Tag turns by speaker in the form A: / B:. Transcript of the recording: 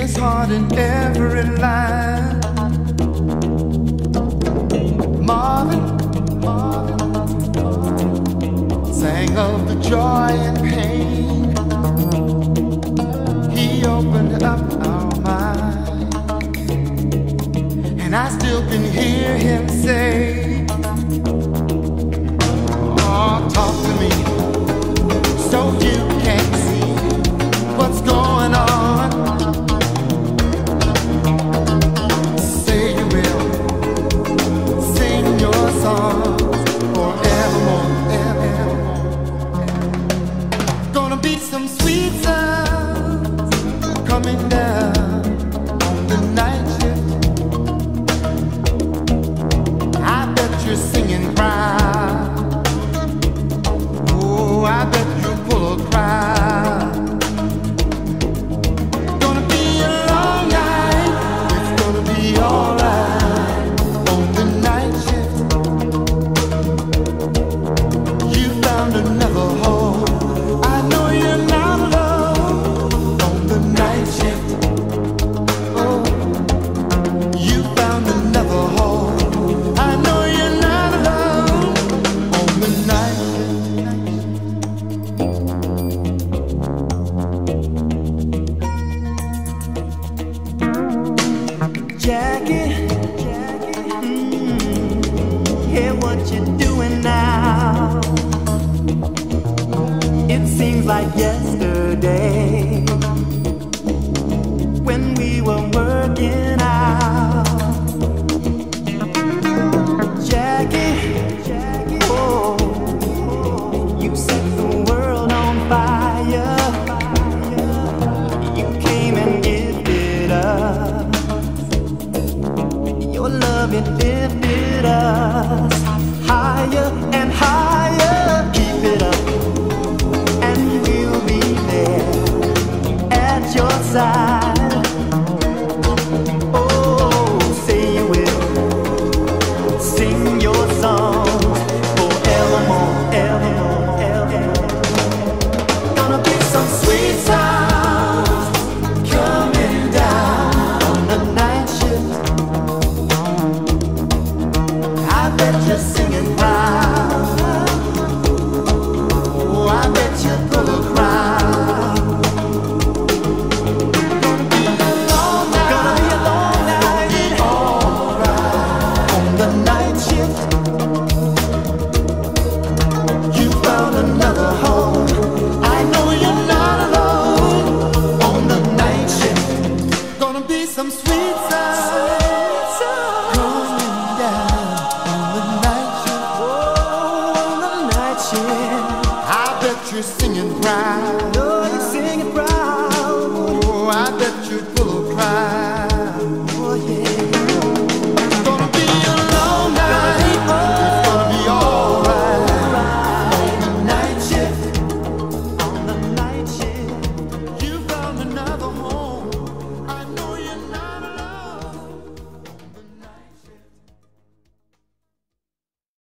A: his heart in every line. Marvin, Marvin, sang of the joy and pain. He opened up our mind, and I still can hear him say, oh, talk to me, so you can see what's going on." some sweet sounds coming down on the night shift. I bet you're singing proud. Oh, I bet you pull a pride.
B: what you're doing now. It seems like yesterday when we were working. sweet.
A: some sweet